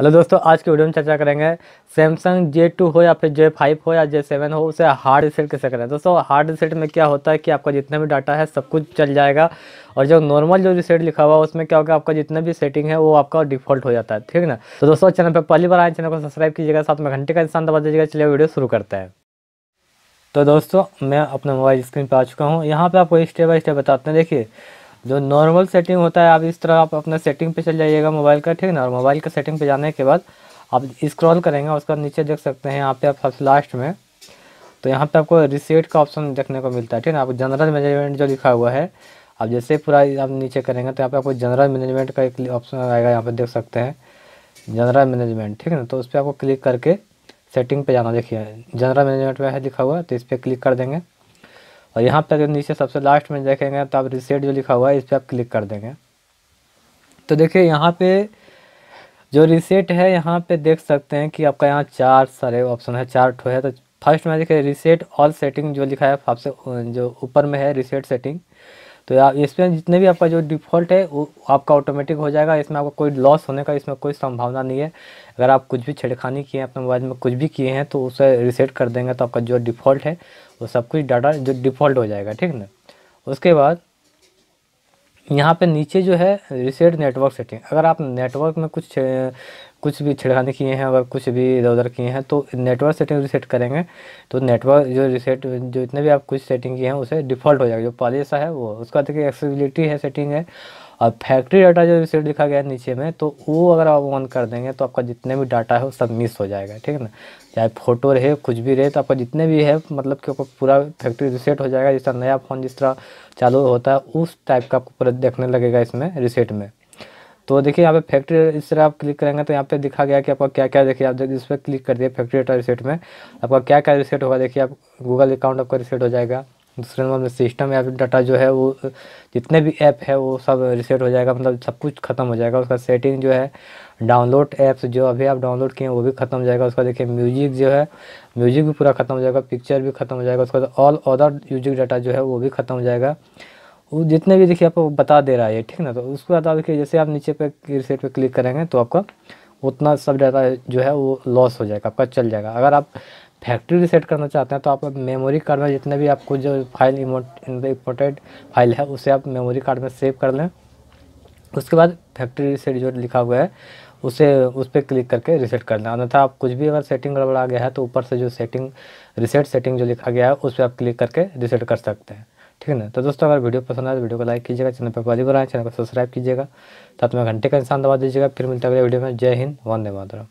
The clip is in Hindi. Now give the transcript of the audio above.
हेलो दोस्तों, आज की वीडियो में चर्चा करेंगे सैमसंग जे टू हो या फिर जे फाइव हो या जे सेवन हो, उसे हार्ड रिसेट कैसे करें? दोस्तों हार्ड रिसेट में क्या होता है कि आपका जितना भी डाटा है, सब कुछ चल जाएगा और जो नॉर्मल जो रिसेट लिखा हुआ है, उसमें क्या होगा, आपका जितना भी सेटिंग है, वो आपका डिफ़ॉल्ट हो जाता है, ठीक ना? तो दोस्तों, चैनल पर पहली बार आए चैनल को सब्सक्राइब कीजिएगा, साथ में घंटे का इंसान दबा दीजिएगा, चलिए वीडियो शुरू करते हैं। तो दोस्तों, मैं अपने मोबाइल स्क्रीन पर आ चुका हूँ। यहाँ पर आपको स्टेप बाई स्टेप बताते हैं, देखिए जो नॉर्मल सेटिंग होता है, आप इस तरह आप अपना सेटिंग पे चल जाइएगा मोबाइल का, ठीक है ना? और मोबाइल का सेटिंग पे जाने के बाद आप स्क्रॉल करेंगे, उसका नीचे देख सकते हैं, यहाँ पे आप सबसे लास्ट में तो यहाँ पे आपको रिसेट का ऑप्शन देखने को मिलता है, ठीक है ना? आप जनरल मैनेजमेंट जो लिखा हुआ है, आप जैसे पूरा आप नीचे करेंगे तो यहाँ पे आपको जनरल मैनेजमेंट का एक ऑप्शन आएगा, यहाँ पे देख सकते हैं जनरल मैनेजमेंट ठीक है ना? तो उस पर आपको क्लिक करके सेटिंग पे जाना, देखिए जनरल मैनेजमेंट में है लिखा हुआ तो इस पर क्लिक कर देंगे। और यहाँ पर नीचे सबसे लास्ट में देखेंगे तो आप रिसेट जो लिखा हुआ है, इस पर आप क्लिक कर देंगे। तो देखिए यहाँ पे जो रिसेट है, यहाँ पे देख सकते हैं कि आपका यहाँ चार सारे ऑप्शन है, चार ठो है। तो फ़र्स्ट में देखिए रिसेट ऑल सेटिंग जो लिखा है, आपसे, जो ऊपर में है रिसेट सेटिंग तो इसमें जितने भी आपका जो डिफ़ॉल्ट है, वो आपका ऑटोमेटिक हो जाएगा। इसमें आपको कोई लॉस होने का इसमें कोई संभावना नहीं है। अगर आप कुछ भी छेड़खानी किए हैं, अपने मोबाइल में कुछ भी किए हैं तो उसे रिसेट कर देंगे तो आपका जो डिफ़ॉल्ट है, वो सब कुछ डाटा जो डिफ़ॉल्ट हो जाएगा, ठीक ना? उसके बाद, यहाँ पे नीचे जो है रिसेट नेटवर्क सेटिंग अगर आप नेटवर्क में कुछ कुछ भी छिड़खानी किए हैं, अगर कुछ भी इधर उधर किए हैं तो नेटवर्क सेटिंग रिसेट करेंगे। तो नेटवर्क जो रिसेट जो इतने भी आप कुछ सेटिंग किए हैं, उसे डिफ़ॉल्ट हो जाएगा। जो पहले है, वो उसका देखिए एक्सेसिबिलिटी है सेटिंग है। और फैक्ट्री डाटा जो रिसेट लिखा गया है नीचे में तो वो अगर आप ऑन कर देंगे तो आपका जितने भी डाटा है, वो सब मिस हो जाएगा, ठीक है ना? चाहे फ़ोटो रहे, कुछ भी रहे तो आपका जितने भी है मतलब कि आपको पूरा फैक्ट्री रिसेट हो जाएगा। जिस तरह नया फ़ोन जिस तरह चालू होता है, उस टाइप का आपको पूरा देखने लगेगा इसमें रिसेट में। तो देखिए, यहाँ पे फैक्ट्री इस तरह आप क्लिक करेंगे तो यहाँ पे दिखा गया कि आपका क्या क्या देखिए, आप इस पर क्लिक कर दिए फैक्ट्री डाटा रिसेट में, आपका क्या क्या रिसेट होगा, देखिए आप गूगल अकाउंट आपका रिसेट हो जाएगा। दूसरे नंबर में सिस्टम ऐप डाटा जो है वो, जितने भी ऐप है वो सब रिसेट हो जाएगा मतलब सब कुछ ख़त्म हो जाएगा। उसका सेटिंग जो है डाउनलोड ऐप्स जो अभी आप डाउनलोड किए हैं, वो भी ख़त्म हो जाएगा। उसका देखिए म्यूज़िक जो है म्यूज़िक भी पूरा ख़त्म हो जाएगा पिक्चर भी ख़त्म हो जाएगा। उसका ऑल अदर म्यूज़िक डाटा जो है वो भी ख़त्म हो जाएगा। वो जितने भी देखिए आपको बता दे रहा है ठीक ना? तो उसके बाद आप देखिए जैसे आप नीचे पे रिसेट पे क्लिक करेंगे तो आपका उतना सब डाटा जो है वो लॉस हो जाएगा, आपका चल जाएगा। अगर आप फैक्ट्री रिसेट करना चाहते हैं तो आप मेमोरी कार्ड में जितने भी आपको जो फ़ाइल इम्पोर्टेड फ़ाइल है, उसे आप मेमोरी कार्ड में सेव कर लें। उसके बाद फैक्ट्री रिसेट जो लिखा हुआ है, उसे उस पर क्लिक करके रिसेट कर लें। अन्यथा आप कुछ भी अगर सेटिंग गड़बड़ा गया है तो ऊपर से जो सेटिंग रिसेट सेटिंग जो लिखा गया है, उस पर आप क्लिक करके रिसेट कर सकते हैं। ठीक है ना? तो दोस्तों, अगर वीडियो पसंद आए तो वीडियो को लाइक कीजिएगा, चैनल पर पहली बार आए, चैनल को सब्सक्राइब कीजिएगा, साथ में घंटे का इंसान दबा दीजिएगा। फिर मिलता है अगले वीडियो में। जय हिंद, वंदे मातरम।